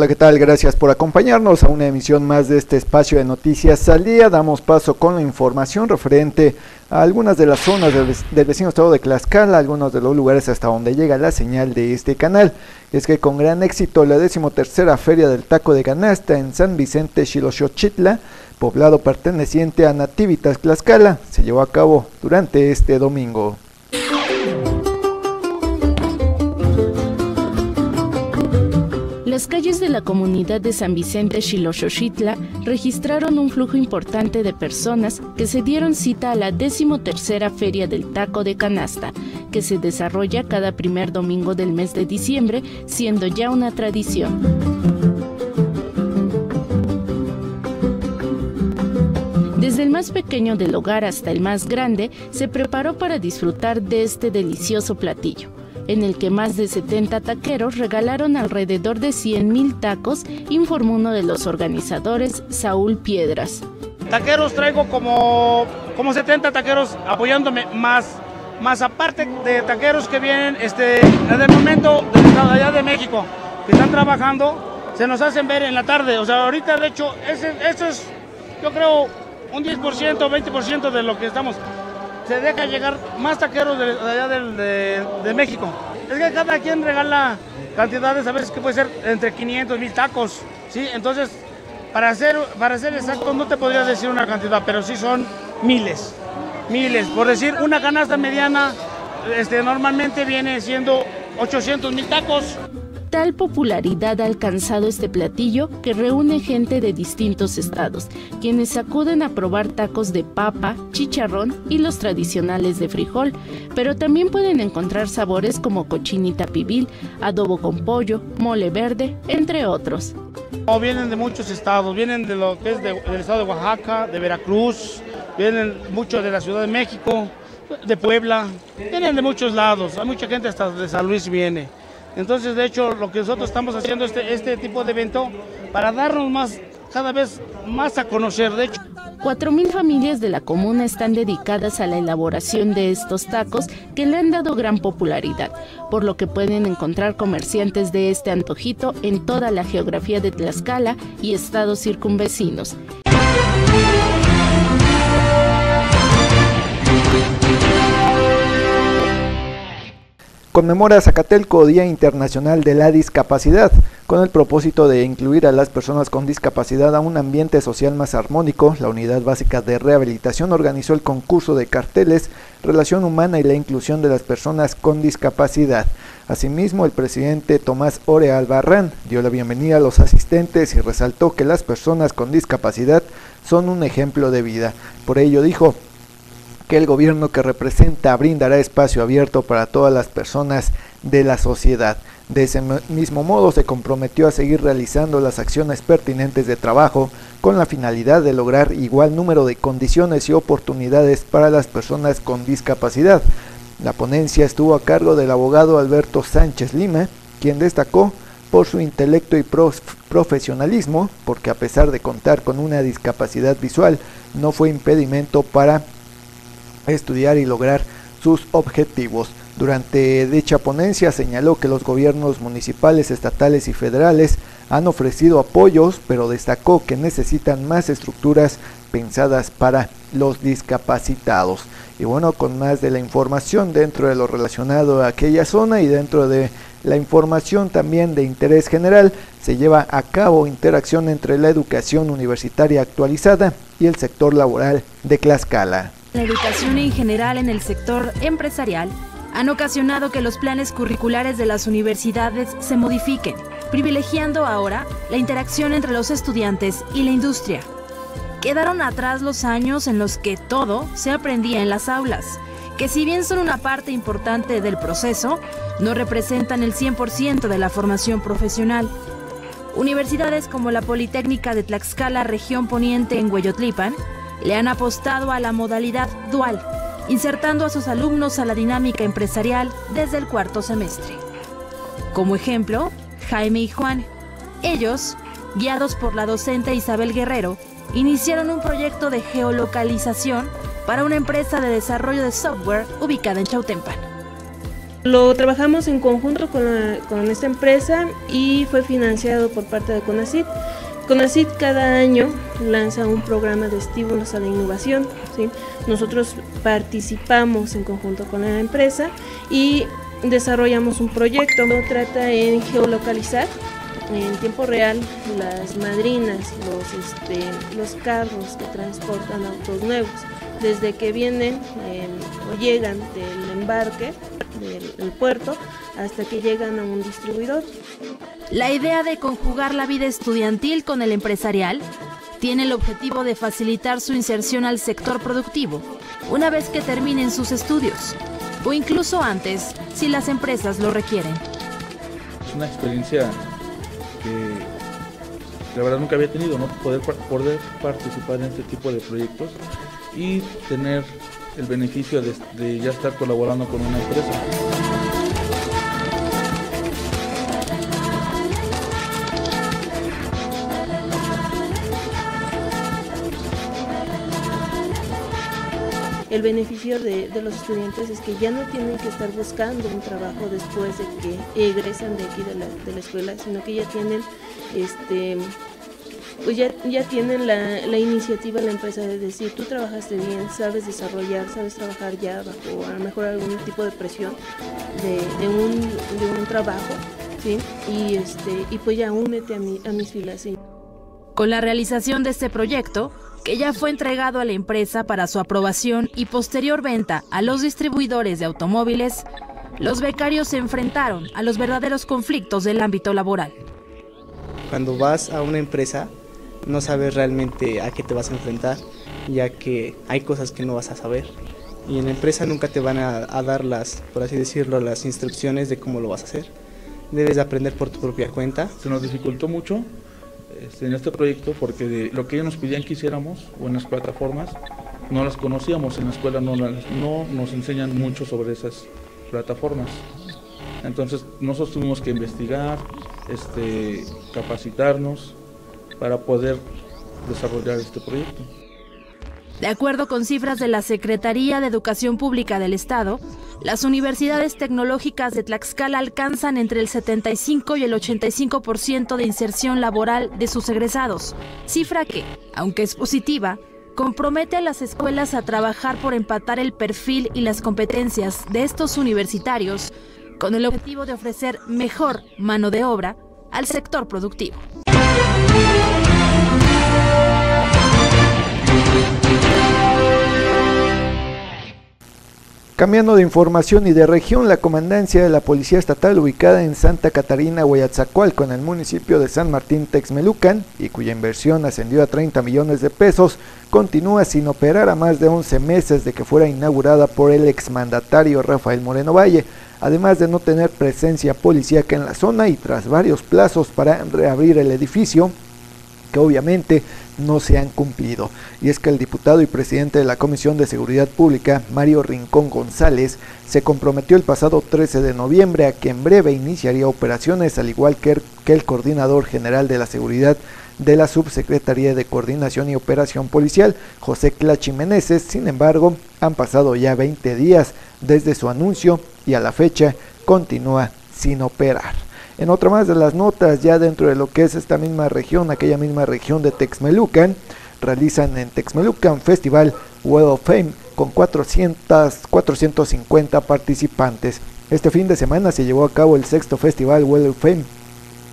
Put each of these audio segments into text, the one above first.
Hola, ¿qué tal? Gracias por acompañarnos a una emisión más de este espacio de noticias al día. Damos paso con la información referente a algunas de las zonas del, vecino estado de Tlaxcala, algunos de los lugares hasta donde llega la señal de este canal. Es que con gran éxito la decimotercera Feria del Taco de Ganasta en San Vicente Xiloxochitla, poblado perteneciente a Nativitas Tlaxcala, se llevó a cabo durante este domingo. Las calles de la comunidad de San Vicente Xiloxochitla registraron un flujo importante de personas que se dieron cita a la decimotercera Feria del Taco de Canasta, que se desarrolla cada primer domingo del mes de diciembre, siendo ya una tradición. Desde el más pequeño del hogar hasta el más grande, se preparó para disfrutar de este delicioso platillo en el que más de 70 taqueros regalaron alrededor de 100 mil tacos, informó uno de los organizadores, Saúl Piedras. Taqueros traigo como, como 70 taqueros apoyándome, más, más aparte de taqueros que vienen este, en el momento de allá de México, que están trabajando, se nos hacen ver en la tarde. O sea, ahorita de hecho, eso es, yo creo, un 10%, 20% de lo que estamos se deja llegar más taqueros de, allá de, México. Es que cada quien regala cantidades, a veces que puede ser entre 500 mil tacos, ¿sí? Entonces, para ser, para exacto, no te podría decir una cantidad, pero sí son miles, miles. Por decir, una canasta mediana este, normalmente viene siendo 800 mil tacos. Tal popularidad ha alcanzado este platillo que reúne gente de distintos estados, quienes acuden a probar tacos de papa, chicharrón y los tradicionales de frijol, pero también pueden encontrar sabores como cochinita pibil, adobo con pollo, mole verde, entre otros. vienen de muchos estados, vienen de lo que es del estado de Oaxaca, de Veracruz, vienen muchos de la Ciudad de México, de Puebla, vienen de muchos lados, hay mucha gente hasta de San Luis viene. Entonces, de hecho, lo que nosotros estamos haciendo este, este tipo de evento para darnos más, cada vez más a conocer. De hecho, 4.000 familias de la comuna están dedicadas a la elaboración de estos tacos que le han dado gran popularidad, por lo que pueden encontrar comerciantes de este antojito en toda la geografía de Tlaxcala y estados circunvecinos. Conmemora Zacatelco Día Internacional de la Discapacidad, con el propósito de incluir a las personas con discapacidad a un ambiente social más armónico. La Unidad Básica de Rehabilitación organizó el concurso de carteles Relación Humana y la Inclusión de las Personas con Discapacidad. Asimismo, el presidente Tomás Ore Albarrán dio la bienvenida a los asistentes y resaltó que las personas con discapacidad son un ejemplo de vida. Por ello dijo, que el gobierno que representa brindará espacio abierto para todas las personas de la sociedad. De ese mismo modo se comprometió a seguir realizando las acciones pertinentes de trabajo con la finalidad de lograr igual número de condiciones y oportunidades para las personas con discapacidad. La ponencia estuvo a cargo del abogado Alberto Sánchez Lima, quien destacó por su intelecto y profesionalismo, porque a pesar de contar con una discapacidad visual, no fue impedimento para estudiar y lograr sus objetivos. Durante dicha ponencia señaló que los gobiernos municipales, estatales y federales han ofrecido apoyos, pero destacó que necesitan más estructuras pensadas para los discapacitados. Y bueno, con más de la información dentro de lo relacionado a aquella zona y dentro de la información también de interés general, se lleva a cabo interacción entre la educación universitaria actualizada y el sector laboral de Tlaxcala. La educación en general en el sector empresarial han ocasionado que los planes curriculares de las universidades se modifiquen, privilegiando ahora la interacción entre los estudiantes y la industria. Quedaron atrás los años en los que todo se aprendía en las aulas, que si bien son una parte importante del proceso, no representan el 100% de la formación profesional. Universidades como la Politécnica de Tlaxcala, región poniente en Hueyotlipan, le han apostado a la modalidad dual, insertando a sus alumnos a la dinámica empresarial desde el cuarto semestre. Como ejemplo, Jaime y Juan. Ellos, guiados por la docente Isabel Guerrero, iniciaron un proyecto de geolocalización para una empresa de desarrollo de software ubicada en Chautempan. Lo trabajamos en conjunto con, esta empresa y fue financiado por parte de CONACIT. CONACIT cada año lanza un programa de estímulos a la innovación. Nosotros participamos en conjunto con la empresa y desarrollamos un proyecto. que trata en geolocalizar en tiempo real las madrinas, los, este, carros que transportan autos nuevos, desde que vienen em, o llegan del embarque del puerto hasta que llegan a un distribuidor. La idea de conjugar la vida estudiantil con el empresarial tiene el objetivo de facilitar su inserción al sector productivo una vez que terminen sus estudios o incluso antes si las empresas lo requieren. Es una experiencia que la verdad nunca había tenido, ¿no? Poder, poder participar en este tipo de proyectos y tener el beneficio de, de ya estar colaborando con una empresa. El beneficio de, los estudiantes es que ya no tienen que estar buscando un trabajo después de que egresan de aquí de la, de la escuela, sino que ya tienen este pues ya, ya tienen la, la, iniciativa la empresa de decir, tú trabajaste bien, sabes desarrollar, sabes trabajar ya bajo a lo mejor algún tipo de presión de, un, de un, trabajo, ¿sí? Y, este, y pues ya únete a, mi, a mis filas. Con la realización de este proyecto, que ya fue entregado a la empresa para su aprobación y posterior venta a los distribuidores de automóviles, los becarios se enfrentaron a los verdaderos conflictos del ámbito laboral. Cuando vas a una empresa, no sabes realmente a qué te vas a enfrentar, ya que hay cosas que no vas a saber. Y en la empresa nunca te van a, dar las, por así decirlo, las instrucciones de cómo lo vas a hacer. Debes aprender por tu propia cuenta. Se nos dificultó mucho este, en este proyecto porque lo que ellos nos pedían que hiciéramos o en las plataformas no las conocíamos, en la escuela no, no nos enseñan mucho sobre esas plataformas. Entonces nosotros tuvimos que investigar, este, capacitarnos para poder desarrollar este proyecto. De acuerdo con cifras de la Secretaría de Educación Pública del Estado, las universidades tecnológicas de Tlaxcala alcanzan entre el 75 y el 85% de inserción laboral de sus egresados, cifra que, aunque es positiva, compromete a las escuelas a trabajar por empatar el perfil y las competencias de estos universitarios con el objetivo de ofrecer mejor mano de obra al sector productivo. Cambiando de información y de región, la comandancia de la Policía Estatal ubicada en Santa Catarina, Huayatzacualco, en el municipio de San Martín Texmelucan, y cuya inversión ascendió a 30 millones de pesos, continúa sin operar a más de 11 meses de que fuera inaugurada por el exmandatario Rafael Moreno Valle, además de no tener presencia policíaca en la zona y tras varios plazos para reabrir el edificio, que obviamente no se han cumplido. Y es que el diputado y presidente de la Comisión de Seguridad Pública, Mario Rincón González, se comprometió el pasado 13 de noviembre a que en breve iniciaría operaciones, al igual que el, coordinador general de la seguridad de la Subsecretaría de Coordinación y Operación Policial, José Clachi Meneses. Sin embargo, han pasado ya 20 días desde su anuncio y a la fecha continúa sin operar. En otra más de las notas, ya dentro de lo que es esta misma región, aquella misma región de Texmelucan, realizan en Texmelucan Festival World of Fame con 400, 450 participantes. Este fin de semana se llevó a cabo el sexto Festival World of Fame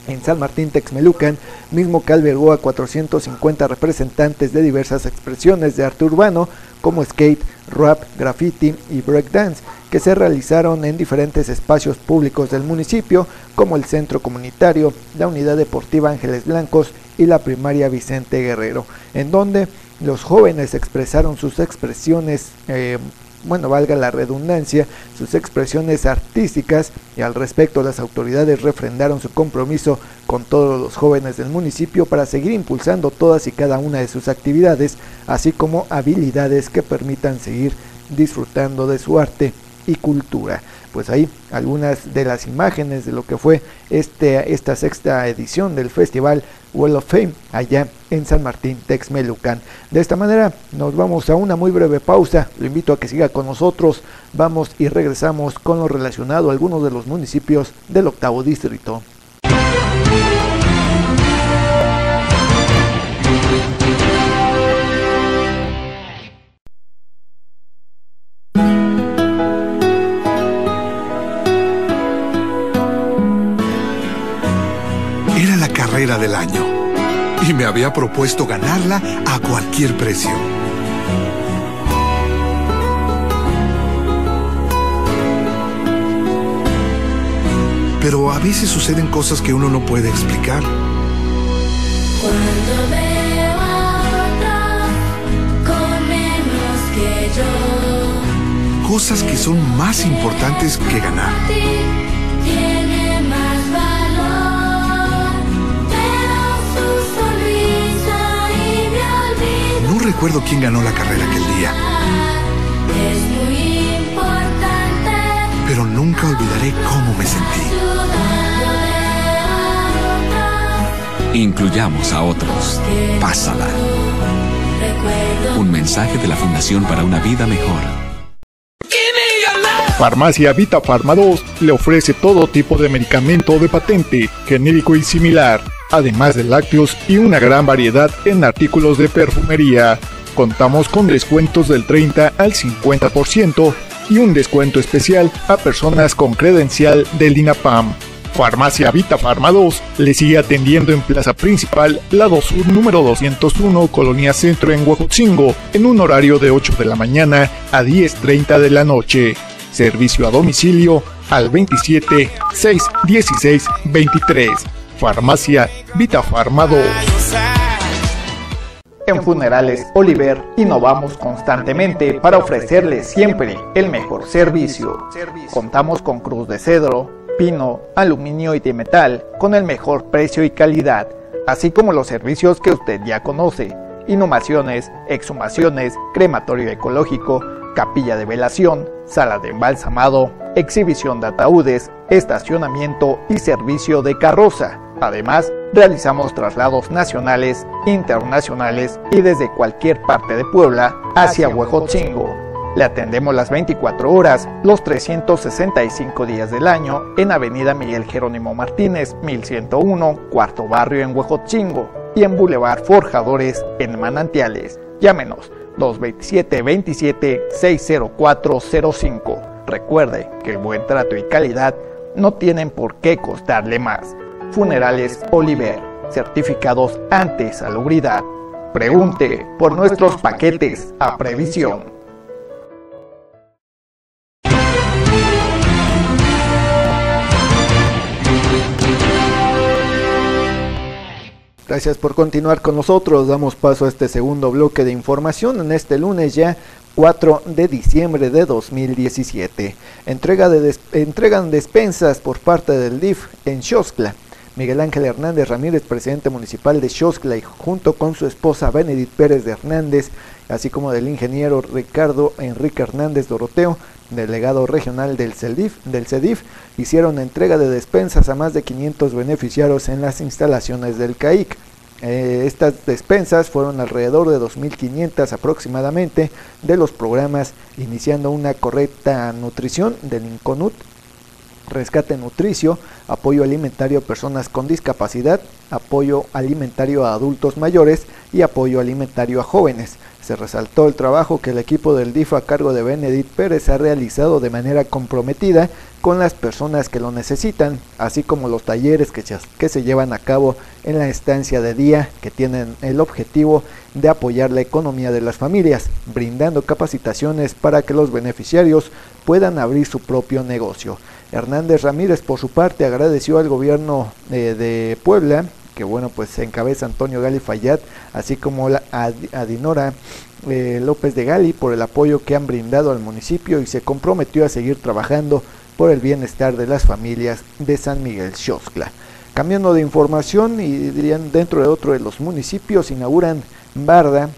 en San Martín Texmelucan, mismo que albergó a 450 representantes de diversas expresiones de arte urbano como skate, rap, graffiti y breakdance, se realizaron en diferentes espacios públicos del municipio, como el Centro Comunitario, la Unidad Deportiva Ángeles Blancos y la Primaria Vicente Guerrero, en donde los jóvenes expresaron sus expresiones eh, bueno, valga la redundancia, sus expresiones artísticas y al respecto las autoridades refrendaron su compromiso con todos los jóvenes del municipio para seguir impulsando todas y cada una de sus actividades, así como habilidades que permitan seguir disfrutando de su arte y cultura. Pues ahí algunas de las imágenes de lo que fue este, esta sexta edición del festival Wall of Fame allá en San Martín, Texmelucan. De esta manera nos vamos a una muy breve pausa. Lo invito a que siga con nosotros. Vamos y regresamos con lo relacionado a algunos de los municipios del octavo distrito. Y me había propuesto ganarla a cualquier precio. Pero a veces suceden cosas que uno no puede explicar. Cuando veo a con menos que yo. Cosas que son más importantes que ganar. Recuerdo quién ganó la carrera aquel día. Es muy importante. Pero nunca olvidaré cómo me sentí. Incluyamos a otros. Pásala. Un mensaje de la Fundación para una vida mejor. Farmacia Vita Pharma 2 le ofrece todo tipo de medicamento de patente, genérico y similar además de lácteos y una gran variedad en artículos de perfumería. Contamos con descuentos del 30 al 50% y un descuento especial a personas con credencial del INAPAM. Farmacia Vita Farma 2 le sigue atendiendo en Plaza Principal, lado sur número 201, Colonia Centro en Huejotzingo, en un horario de 8 de la mañana a 10.30 de la noche. Servicio a domicilio al 27 6 16 23. Farmacia Vita Farmado. En Funerales Oliver innovamos constantemente para ofrecerles siempre el mejor servicio. Contamos con cruz de cedro, pino, aluminio y de metal con el mejor precio y calidad, así como los servicios que usted ya conoce. Inhumaciones, exhumaciones, crematorio ecológico, capilla de velación, sala de embalsamado, exhibición de ataúdes, estacionamiento y servicio de carroza. Además, realizamos traslados nacionales, internacionales y desde cualquier parte de Puebla hacia Huejotzingo. Le atendemos las 24 horas, los 365 días del año en Avenida Miguel Jerónimo Martínez, 1101, cuarto barrio en Huejotzingo y en Boulevard Forjadores en Manantiales. Llámenos 227 27 60405. Recuerde que el buen trato y calidad no tienen por qué costarle más. Funerales Oliver, certificados ante salubridad. Pregunte por nuestros paquetes a previsión. Gracias por continuar con nosotros. Damos paso a este segundo bloque de información en este lunes ya 4 de diciembre de 2017. Entrega de entregan despensas por parte del DIF en Xoscla. Miguel Ángel Hernández Ramírez, presidente municipal de Xoscla, junto con su esposa Benedit Pérez de Hernández, así como del ingeniero Ricardo Enrique Hernández Doroteo, delegado regional del CEDIF, del CEDIF, hicieron entrega de despensas a más de 500 beneficiarios en las instalaciones del CAIC. Eh, estas despensas fueron alrededor de 2.500 aproximadamente de los programas iniciando una correcta nutrición del INCONUT rescate nutricio, apoyo alimentario a personas con discapacidad, apoyo alimentario a adultos mayores y apoyo alimentario a jóvenes. Se resaltó el trabajo que el equipo del DIF a cargo de Benedict Pérez ha realizado de manera comprometida con las personas que lo necesitan, así como los talleres que, que se llevan a cabo en la estancia de día que tienen el objetivo de apoyar la economía de las familias, brindando capacitaciones para que los beneficiarios puedan abrir su propio negocio. Hernández Ramírez por su parte agradeció al gobierno eh, de Puebla, que bueno pues encabeza Antonio Gali Fayad, así como a, Dinora eh, López de Gali por el apoyo que han brindado al municipio y se comprometió a seguir trabajando por el bienestar de las familias de San Miguel Xoxcla. Cambiando de información y dirían dentro de otro de los municipios, inauguran Barda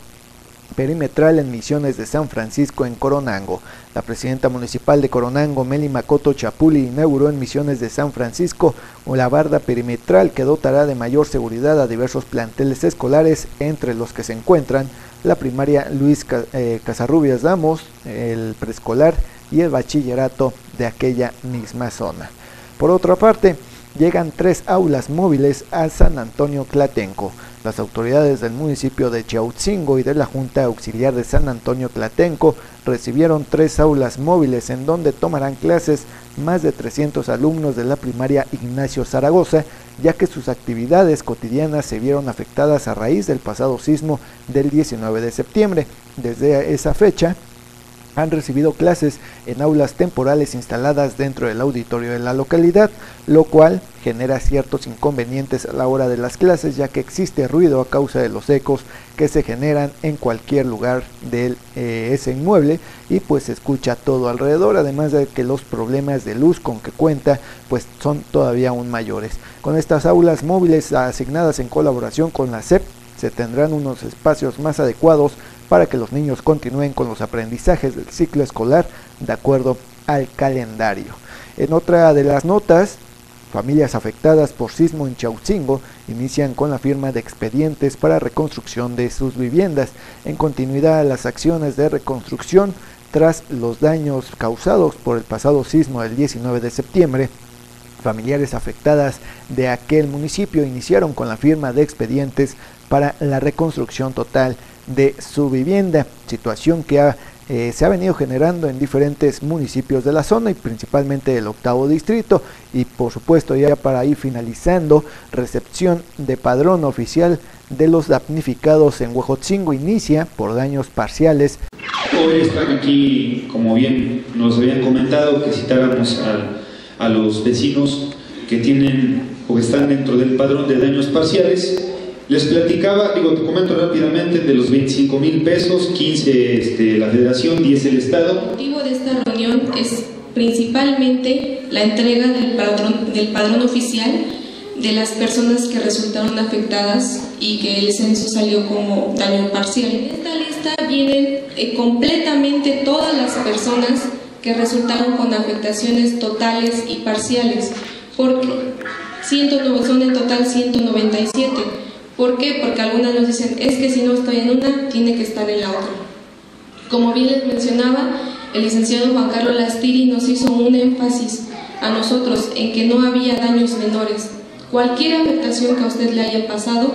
perimetral en Misiones de San Francisco en Coronango. La presidenta municipal de Coronango, Meli Makoto Chapuli, inauguró en Misiones de San Francisco una barda perimetral que dotará de mayor seguridad a diversos planteles escolares, entre los que se encuentran la primaria Luis eh, Casarrubias Damos, el preescolar y el bachillerato de aquella misma zona. Por otra parte, llegan tres aulas móviles a San Antonio Clatenco. Las autoridades del municipio de Chautzingo y de la Junta Auxiliar de San Antonio Clatenco recibieron tres aulas móviles en donde tomarán clases más de 300 alumnos de la primaria Ignacio Zaragoza, ya que sus actividades cotidianas se vieron afectadas a raíz del pasado sismo del 19 de septiembre. Desde esa fecha, han recibido clases en aulas temporales instaladas dentro del auditorio de la localidad, lo cual genera ciertos inconvenientes a la hora de las clases ya que existe ruido a causa de los ecos que se generan en cualquier lugar de eh, ese inmueble y pues se escucha todo alrededor, además de que los problemas de luz con que cuenta pues son todavía aún mayores. Con estas aulas móviles asignadas en colaboración con la CEP se tendrán unos espacios más adecuados para que los niños continúen con los aprendizajes del ciclo escolar de acuerdo al calendario. En otra de las notas, familias afectadas por sismo en Chautzingo inician con la firma de expedientes para reconstrucción de sus viviendas, en continuidad a las acciones de reconstrucción tras los daños causados por el pasado sismo del 19 de septiembre. Familiares afectadas de aquel municipio iniciaron con la firma de expedientes para la reconstrucción total de su vivienda, situación que eh, se ha venido generando en diferentes municipios de la zona y principalmente el octavo distrito y por supuesto ya para ir finalizando recepción de padrón oficial de los damnificados en Huejotzingo inicia por daños parciales. Hoy están aquí, como bien nos habían comentado, que citáramos a, a los vecinos que tienen o están dentro del padrón de daños parciales les platicaba, digo, te comento rápidamente, de los 25 mil pesos, 15 este, la federación, 10 el Estado. El motivo de esta reunión es principalmente la entrega del padrón, del padrón oficial de las personas que resultaron afectadas y que el censo salió como daño parcial. En esta lista vienen eh, completamente todas las personas que resultaron con afectaciones totales y parciales, porque 109, son en total 197 ¿Por qué? Porque algunas nos dicen, es que si no estoy en una, tiene que estar en la otra. Como bien les mencionaba, el licenciado Juan Carlos Lastiri nos hizo un énfasis a nosotros en que no había daños menores. Cualquier afectación que a usted le haya pasado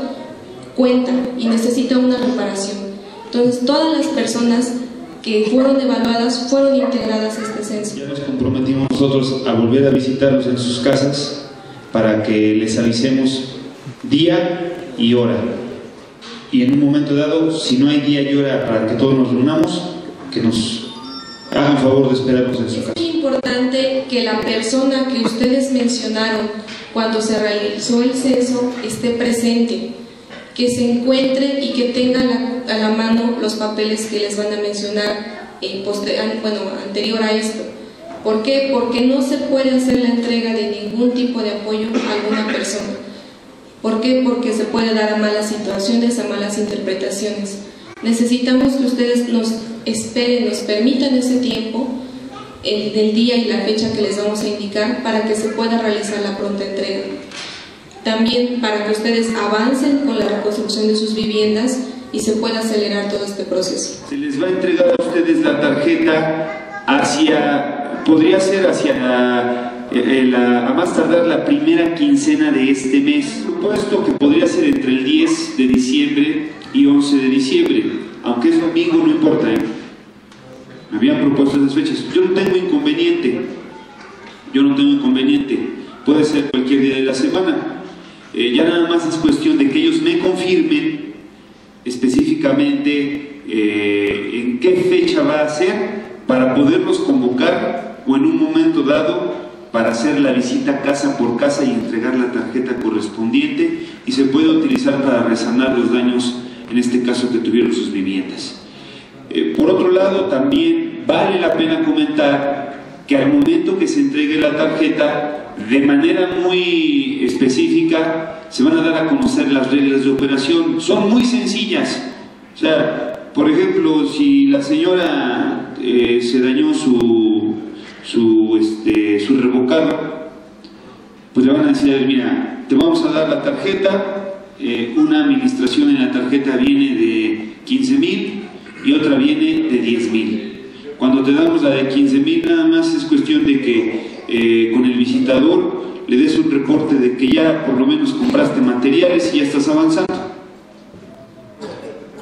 cuenta y necesita una reparación. Entonces, todas las personas que fueron evaluadas fueron integradas a este censo. Ya nos comprometimos nosotros a volver a visitarlos en sus casas para que les avisemos día y hora. Y en un momento dado, si no hay día y hora para que todos nos reunamos, que nos hagan favor de esperarnos en su casa. Es importante que la persona que ustedes mencionaron cuando se realizó el censo esté presente, que se encuentre y que tenga a la mano los papeles que les van a mencionar eh, bueno, anterior a esto. ¿Por qué? Porque no se puede hacer la entrega de ningún tipo de apoyo a alguna persona. ¿Por qué? Porque se puede dar a malas situaciones, a malas interpretaciones. Necesitamos que ustedes nos esperen, nos permitan ese tiempo el del día y la fecha que les vamos a indicar para que se pueda realizar la pronta entrega. También para que ustedes avancen con la reconstrucción de sus viviendas y se pueda acelerar todo este proceso. Se les va a entregar a ustedes la tarjeta hacia, podría ser hacia eh, eh, a más tardar la primera quincena de este mes, puesto que podría ser entre el 10 de diciembre y 11 de diciembre, aunque es domingo no importa, ¿eh? me habían propuesto esas fechas, yo no tengo inconveniente, yo no tengo inconveniente, puede ser cualquier día de la semana, ya nada más es cuestión de que ellos me confirmen específicamente en qué fecha va a ser para poderlos convocar o en un momento dado para hacer la visita casa por casa y entregar la tarjeta correspondiente y se puede utilizar para resanar los daños, en este caso que tuvieron sus viviendas. Eh, por otro lado, también vale la pena comentar que al momento que se entregue la tarjeta, de manera muy específica, se van a dar a conocer las reglas de operación. Son muy sencillas. O sea, por ejemplo, si la señora eh, se dañó su, su, este, su revocado, pues le van a decir, mira, te vamos a dar la tarjeta, eh, una administración en la tarjeta viene de 15 mil y otra viene de 10 mil. Cuando te damos la de 15 mil, nada más es cuestión de que eh, con el visitador le des un reporte de que ya por lo menos compraste materiales y ya estás avanzando.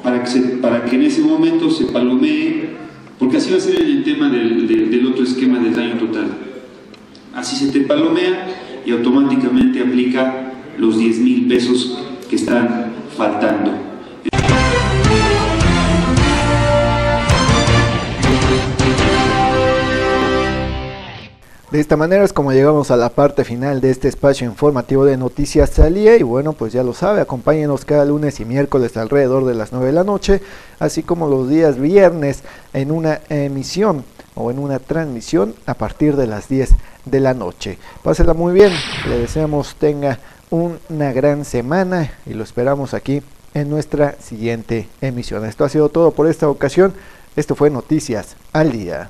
Para que, para que en ese momento se palomee, así va a ser en el tema del, otro esquema del daño total. Así se te palomea y automáticamente aplica los 10 mil pesos que están faltando. De esta manera es como llegamos a la parte final de este espacio informativo de Noticias Salía y bueno, pues ya lo sabe, acompáñenos cada lunes y miércoles alrededor de las 9 de la noche, así como los días viernes en una emisión o en una transmisión a partir de las 10 de la noche. Pásela muy bien, le deseamos tenga una gran semana y lo esperamos aquí en nuestra siguiente emisión. Esto ha sido todo por esta ocasión. Esto fue Noticias al Día.